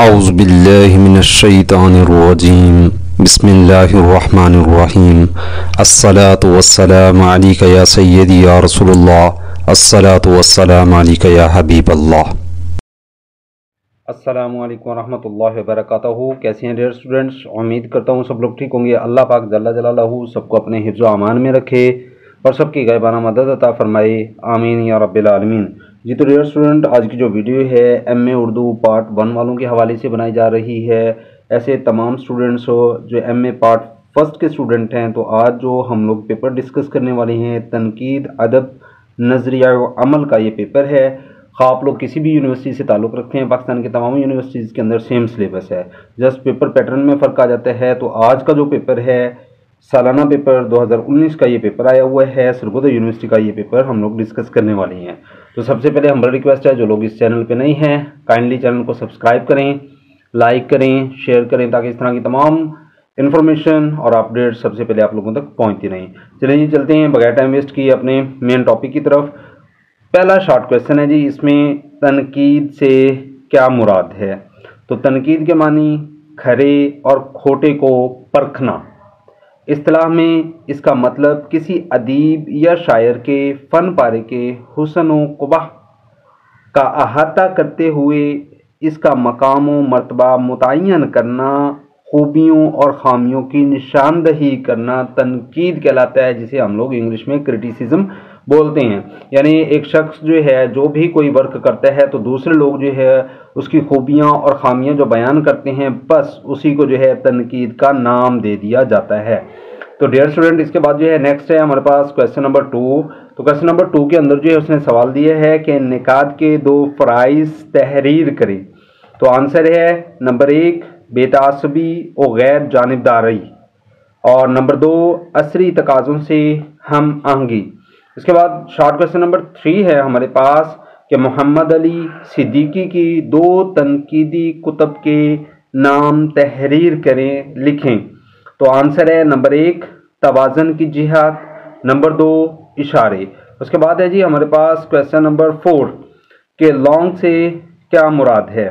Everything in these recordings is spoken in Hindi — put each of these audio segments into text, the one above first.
अउज़बिल्लिमिनशैतानिर्रजीम बिस्मिल्लाहिर्रहमानिर्रहीम अस्सलातु वस्सलामु अलैका या सय्यदी या रसूलुल्लाह अस्सलातु वस्सलामु अलैका या हबीबल्लाह अस्सलाम वालेकुम रहमतुल्लाहि व बरकातहू कैसे हैं डियर स्टूडेंट्स उम्मीद करता हूँ सब लोग ठीक होंगे। अल्लाह पाक जल्ला जलालहू सबको अपने हिफ्ज़ अमान में रखे और सबकी गायबाना मदद अता फरमाए। आमीन या रब्बिल आलमीन। जी तो डियर स्टूडेंट आज की जो वीडियो है M A Urdu part one वालों के हवाले से बनाई जा रही है। ऐसे तमाम स्टूडेंट्स हो, जो एम ए पार्ट फ़र्स्ट के स्टूडेंट हैं तो आज जो हम लोग पेपर डिस्कस करने वाले हैं, तनकीद, अदब, नज़रिया अमल का ये पेपर है। खा आप लोग किसी भी यूनिवर्सिटी से ताल्लुक़ रखते हैं पाकिस्तान की तमाम यूनिवर्सिटीज़ के अंदर सेम सिलेबस है। जस्ट पेपर पैटर्न में फ़र्क आ जाता है तो आज का जो पेपर है, सालाना पेपर 2019 का ये पेपर आया हुआ है सरगोदा यूनिवर्सिटी का ये पेपर हम लोग डिस्कस करने वाले हैं। तो सबसे पहले हमारा रिक्वेस्ट है, जो लोग इस चैनल पे नहीं हैं काइंडली चैनल को सब्सक्राइब करें लाइक करें शेयर करें, ताकि इस तरह की तमाम इन्फॉर्मेशन और अपडेट सबसे पहले आप लोगों तक पहुँचती रहें। चलिए जी, चलते हैं बगैर टाइम वेस्ट किए अपने मेन टॉपिक की तरफ़। पहला शॉर्ट क्वेश्चन है जी, इसमें तनकीद से क्या मुराद है? तो तनकीद के मानी खरे और खोटे को परखना। इस्तलाह में इसका मतलब किसी अदीब या शायर के फ़न पारे के हुसन वबाह का अहाता करते हुए इसका मकाम व मरतबा मुतन करना, खूबियों और ख़ामियों की निशानदही करना तनकीद कहलाता है, जिसे हम लोग इंग्लिश में क्रिटिसिज्म बोलते हैं। यानी एक शख्स जो है, जो भी कोई वर्क करता है तो दूसरे लोग जो है, उसकी खूबियाँ और ख़ामियाँ जो बयान करते हैं, बस उसी को जो है, तनकीद का नाम दे दिया जाता है। तो डियर स्टूडेंट इसके बाद जो है नेक्स्ट है हमारे पास क्वेश्चन नंबर टू तो क्वेश्चन नंबर टू के अंदर जो है, उसने सवाल दिया है कि निकात के दो फ़राइज़ तहरीर करें। तो आंसर है नंबर एक, बेतासबी और गैर जानबदारी। और नंबर दो असरी तकाज़ों से हम आहंगी इसके बाद शॉर्ट क्वेश्चन नंबर थ्री है हमारे पास कि मोहम्मद अली सिद्दीकी की दो तनकीदी कुतब के नाम तहरीर करें, लिखें। तो आंसर है नंबर एक, तवाज़न की जिहाद नंबर दो, इशारे। उसके बाद है जी हमारे पास क्वेश्चन नंबर फोर के लॉन्ग से क्या मुराद है?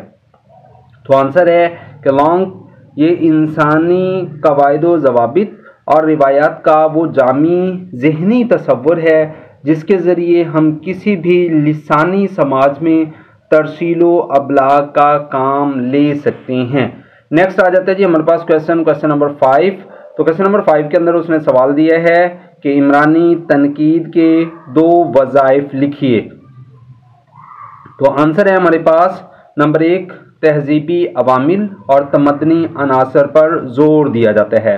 तो आंसर है कि लॉन्ग ये इंसानी कवायद जवाबित और रिवायात का वो जामी जहनी तस्वुर है, जिसके ज़रिए हम किसी भी लिसानी समाज में तरसीलो अबलाग का काम ले सकते हैं। नेक्स्ट आ जाता है जी हमारे पास क्वेश्चन क्वेश्चन नंबर फाइव तो क्वेश्चन नंबर फाइव के अंदर उसने सवाल दिया है कि इमरानी तनकीद के दो वज़ाइफ लिखिए। तो आंसर है हमारे पास नंबर एक, तहजीबी अवामिल और तमदनी अनासर पर ज़ोर दिया जाता है।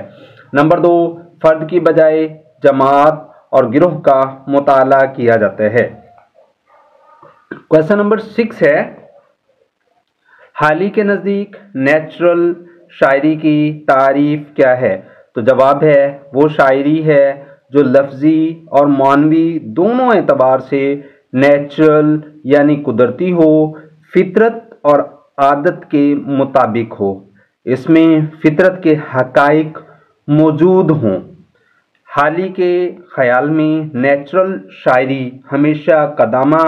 नंबर दो, फ़र्द की बजाय जमात और गिरोह का मुताला किया जाता है। क्वेश्चन नंबर सिक्स है, हाल के नज़दीक नेचुरल शायरी की तारीफ़ क्या है? तो जवाब है, वो शायरी है जो लफ्ज़ी और मानवी दोनों एतबार से नेचुरल यानी कुदरती हो, फितरत और आदत के मुताबिक हो। इसमें फितरत के हकाइक मौजूद हों। हाल ही के ख्याल में नेचुरल शायरी हमेशा कदामा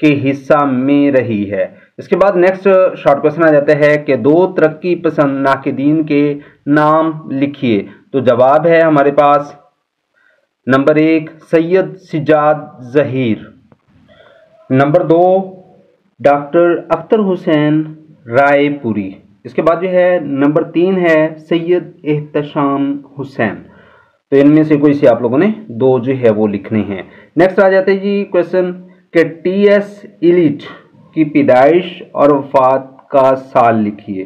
के हिस्सा में रही है। इसके बाद नेक्स्ट शॉर्ट क्वेश्चन आ जाता है कि दो तरक्की पसंद नाकदीन के नाम लिखिए। तो जवाब है हमारे पास नंबर एक, सैयद सिजाद जहीर। नंबर दो, डॉक्टर अख्तर हुसैन रायपुरी। इसके बाद जो है, नंबर तीन है सैयद एहतशाम हुसैन। तो इनमें से कोई से आप लोगों ने दो जो है वो लिखने हैं। नेक्स्ट आ जाते हैं जी क्वेश्चन के टी एस इलिट की पैदाइश और वफात का साल लिखिए।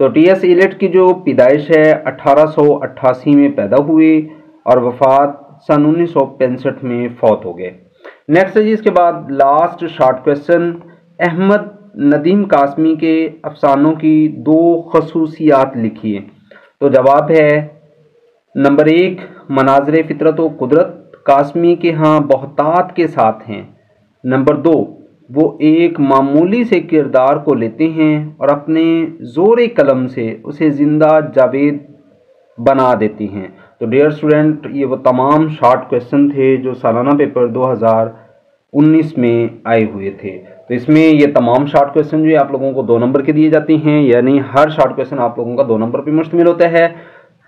तो टी एस इलिट की जो पैदाइश है, अठारह सौ अट्ठासी में पैदा हुए और वफात सन उन्नीस सौ पैंसठ में फौत हो गए। नेक्स्ट है जी इसके बाद last short question Ahmad Nadeem Qasmi के अफसानों की दो खसूसियात लिखिए तो जवाब है, नंबर एक, मनाजर फितरत व कुदरत कासमी के यहाँ बहुतात के साथ हैं। नंबर दो, वो एक मामूली से किरदार को लेते हैं और अपने ज़ोर कलम से उसे ज़िंदा जावेद बना देती हैं। तो डियर स्टूडेंट, ये वो तमाम शॉर्ट क्वेश्चन थे जो सालाना पेपर 2019 में आए हुए थे। तो इसमें ये तमाम शॉर्ट क्वेश्चन जो है आप लोगों को दो नंबर के दिए जाते हैं, यानी हर शॉर्ट क्वेश्चन आप लोगों का दो नंबर पर मुश्तमिल होता है।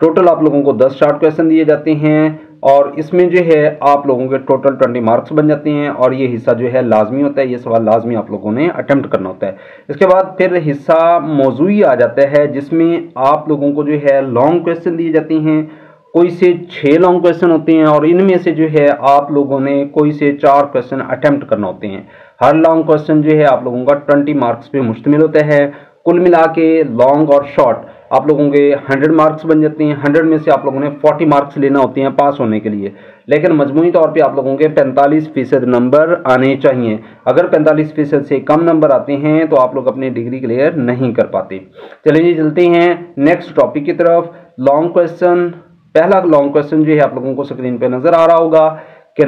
टोटल आप लोगों को दस शॉर्ट क्वेश्चन दिए जाते हैं और इसमें जो है आप लोगों के टोटल ट्वेंटी मार्क्स बन जाते हैं और ये हिस्सा जो है लाजमी होता है, ये सवाल लाजमी आप लोगों ने अटैम्प्ट करना होता है। इसके बाद फिर हिस्सा मौजूद आ जाता है, जिसमें आप लोगों को जो है लॉन्ग क्वेश्चन दिए जाते हैं। कोई से छः लॉन्ग क्वेश्चन होते हैं और इनमें से जो है आप लोगों ने कोई से चार क्वेश्चन अटैम्प्ट करना होते हैं। हर लॉन्ग क्वेश्चन जो है आप लोगों का ट्वेंटी मार्क्स पे मुश्तमिल होता है। कुल मिला के लॉन्ग और शॉर्ट आप लोगों के 100 मार्क्स बन जाते हैं। 100 में से आप लोगों ने 40 मार्क्स लेना होते हैं पास होने के लिए। लेकिन मजमूई तौर पे आप लोगों के 45 फ़ीसद नंबर आने चाहिए। अगर 45 फ़ीसद से कम नंबर आते हैं तो आप लोग अपनी डिग्री क्लियर नहीं कर पाते। चलिए चलते हैं नेक्स्ट टॉपिक की तरफ़। लॉन्ग क्वेश्चन पहला लॉन्ग क्वेश्चन जो है आप लोगों को स्क्रीन पर नज़र आ रहा होगा कि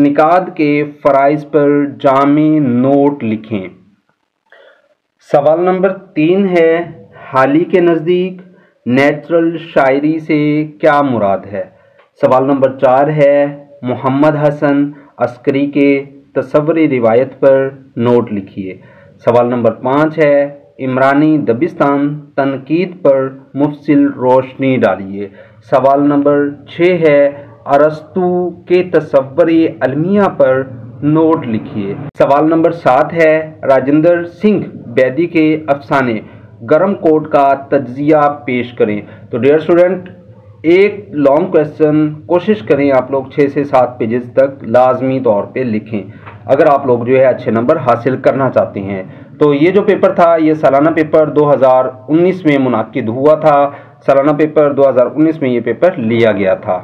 निकाद के फ़राइज पर जामी नोट लिखें। सवाल नंबर तीन है, हाली के नज़दीक नेचुरल शायरी से क्या मुराद है? सवाल नंबर चार है, मोहम्मद हसन अस्करी के तस्वरी रिवायत पर नोट लिखिए। सवाल नंबर पाँच है, इमरानी दबिस्तान तनकीद पर मुफसिल रोशनी डालिए। सवाल नंबर छः है, अरस्तु के तस्वरी अलमिया पर नोट लिखिए। सवाल नंबर सात है, राजेंद्र सिंह बैदी के अफसाने, गर्म कोट का तजिया पेश करें। तो डियर स्टूडेंट एक लॉन्ग क्वेश्चन कोशिश करें आप लोग छः से सात पेजेस तक लाजमी तौर पे लिखें। अगर आप लोग जो है अच्छे नंबर हासिल करना चाहते हैं। तो ये जो पेपर था, ये सालाना पेपर 2019 में मुनद हुआ था। सालाना पेपर 2019 में ये पेपर लिया गया था।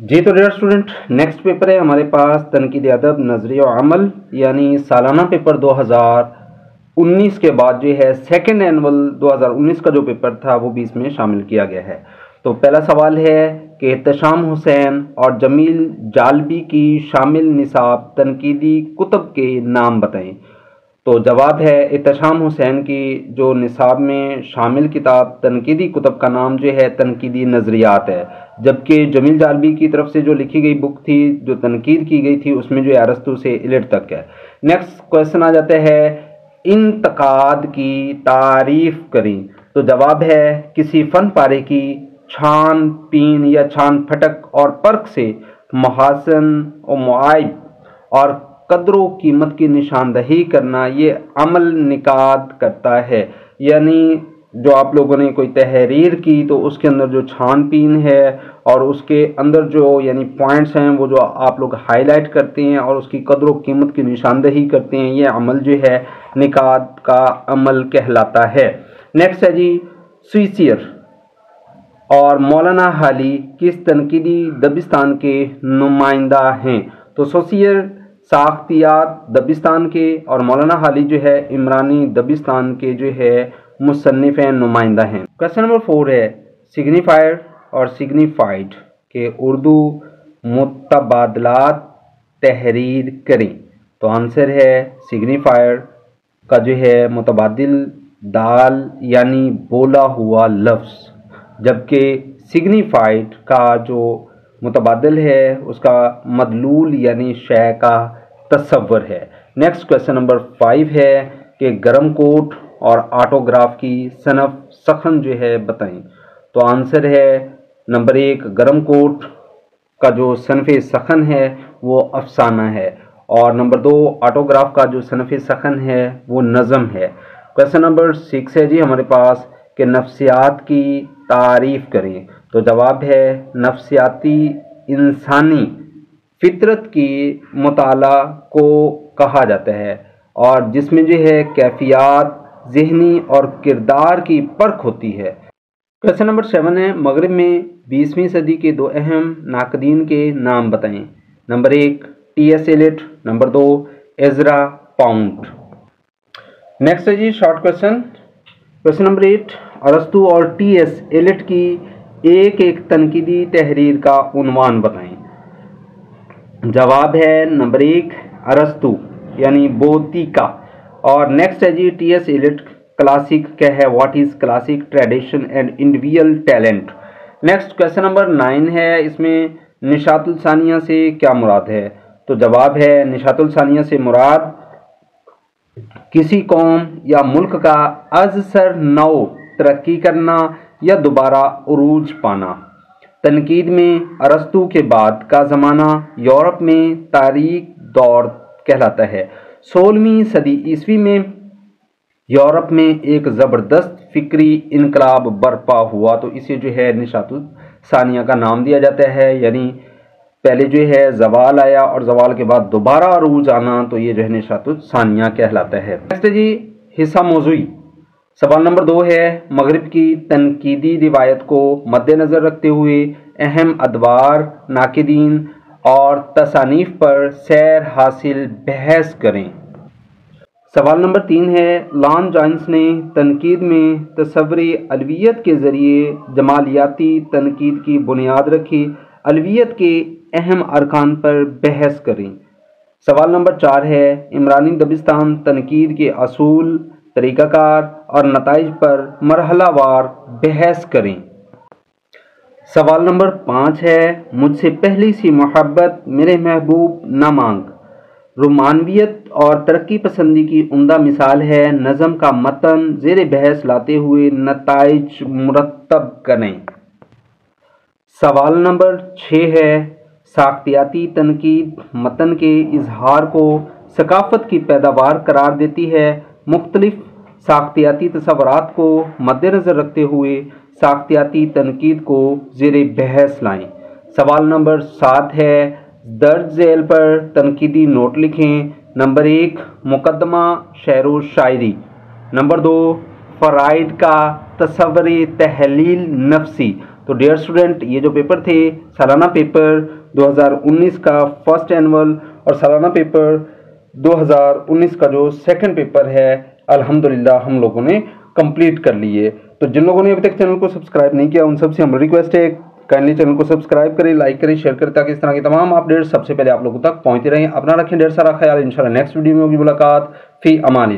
जी तो डियर स्टूडेंट नेक्स्ट पेपर है हमारे पास तनकीद अदब, नज़रिया अमल, यानी सालाना पेपर 2019 के बाद जो है सेकेंड एनुअल 2019 का जो पेपर था, वो भी इसमें शामिल किया गया है। तो पहला सवाल है कि एहतशाम हुसैन और जमील जालबी की शामिल निसाब तनकीदी कुतब के नाम बताएँ। तो जवाब है एहतशाम हुसैन की, जो निसाब में शामिल किताब तनकीदी कुतब का नाम जो है तनकीदी नज़रियात है। जबकि जमील जालबी की तरफ़ से जो लिखी गई बुक थी, जो तनकीद की गई थी, उसमें जो अरस्तु से इलेट तक है। नेक्स्ट क्वेश्चन आ जाता है, इंतकाद की तारीफ़ करें। तो जवाब है, किसी फन पारे की छान पीन या छान फटक और पर्क से महासन और मुआब और कदरों कीमत की निशानदही करना ये अमल निकात करता है। यानी जो आप लोगों ने कोई तहरीर की तो उसके अंदर जो छानबीन है और उसके अंदर जो, यानी पॉइंट्स हैं, वो जो आप लोग हाईलाइट करते हैं और उसकी कदर कीमत की निशानदही करते हैं, ये अमल जो है निकात का अमल कहलाता है। नेक्स्ट है जी स्विसियर और मौलाना हाली किस तनकीदी दबिस्तान के नुमाइंदा हैं? तो सोसियर साख्तियात दबिस्तान के और मौलाना हाली जो है, इमरानी दबिस्तान के जो है मुसनफ़ नुमाइंदा हैं। क्वेश्चन नंबर फोर है सिग्निफायर और सिग्निफाइड के उर्दू मुतबादलात तहरीर करें। तो आंसर है सिग्निफायर का जो है, मुतबादिल दाल यानी बोला हुआ लफ्ज़। जबकि सिग्निफाइड का जो मुतबादल है, उसका मदलूल यानी शय का तस्वर है। नेक्स्ट क्वेश्चन नंबर फाइव है कि गर्म कोट और आटोग्राफ की सनफ सखन जो है बताएँ। तो आंसर है नंबर एक, गर्म कोट का जो सनफ सखन है, वो अफसाना है। और नंबर दो ऑटोग्राफ का जो सनफ सखन है, वो नज़म है। क्वेश्चन नंबर सिक्स है जी हमारे पास कि नफ्सियात की तारीफ़ करें। तो जवाब है, नफ्सियाती इंसानी फितरत की मताला को कहा जाता है और जिसमें जो है कैफियात, जहनी और किरदार की परख होती है। क्वेश्चन नंबर सेवन है, मगरब में बीसवीं सदी के दो अहम नाकदीन के नाम बताएँ। नंबर एक, टी एस एलिट। नंबर दो, एजरा पाउंड। नेक्स्ट है जी short question question number eight अरस्तु और टी एस एलिट की एक एक तनकीदी तहरीर का उनवान बताएँ जवाब है नंबर एक, अरस्तु, यानी बोतिका। और नेक्स्ट है जी टी एस इलिट क्लासिक क्या है what is classic tradition and individual talent next question number nine है, इसमें निशातुल सानिया से क्या मुराद है? तो जवाब है निशातुल सानिया से मुराद, किसी कौम या मुल्क का अजसर नौ तरक्की करना या दोबारा उरूज पाना। तनकीद में अरस्तु के बाद का ज़माना यूरोप में तारीख दौर कहलाता है। सोलहवीं सदी ईस्वी में यूरोप में एक ज़बरदस्त फिक्री इनकलाब बर्पा हुआ तो इसे जो है निशातुल सानिया का नाम दिया जाता है। यानी पहले जो है जवाल आया और जवाल के बाद दोबारा अरूज आना तो ये जो है निशातुल सानिया कहलाता है। नेक्स्ट जी, हिस्सा मौजूई सवाल नंबर दो है, मगरब की तनकीदी रिवायत को मद्देनज़र रखते हुए अहम अदवार नाकदीन और तसानीफ पर सैर हासिल, बहस करें। सवाल नंबर तीन है, लॉन जॉइंस ने तनकीद में तस्वरी अलवियत के ज़रिए जमालियाती तनकीद की बुनियाद रखी। अलवियत के अहम अरकान पर बहस करें। सवाल नंबर चार है इमरानी दबिस्तान तनकीद के असूल, तरीक़ाकार और नतज पर मरहलावार बहस करें। सवाल नंबर पाँच है, मुझसे पहली सी मोहब्बत मेरे महबूब न मांग। रोमानवियत और तरक्की पसंदी की उमदा मिसाल है, नज़म का मतन जेर बहस लाते हुए नतज मुरतब करें। सवाल नंबर छः है, साख्तियाती तनकीद मतन के इजहार को सकाफ़त की पैदावार करार देती है, मुख्तलिफ़ साख्तियाती तस्वरत को मद्देनज़र रखते हुए साख्तियाती तनकीद को जेर बहस लाएँ। सवाल नंबर सात है, दर्ज झेल पर तनकीदी नोट लिखें। नंबर एक मुकदमा शेर व शायरी। नंबर दो फ़राइड का तस्वर तहलील नफसी। तो डियर स्टूडेंट, ये जो पेपर थे, सालाना पेपर 2019 का फ़र्स्ट एनअल और सालाना पेपर 2019 का जो सेकंड पेपर है अल्हम्दुलिल्लाह हम लोगों ने कंप्लीट कर लिए तो जिन लोगों ने अभी तक चैनल को सब्सक्राइब नहीं किया, उन सबसे हम रिक्वेस्ट है काइंडली चैनल को सब्सक्राइब करें लाइक करें शेयर करें, ताकि इस तरह की तमाम अपडेट्स सबसे पहले आप लोगों तक पहुँचते रहें। अपना रखें ढेर सारा ख्याल। इंशाल्लाह नेक्स्ट वीडियो में होगी मुलाकात। फ़ी अमान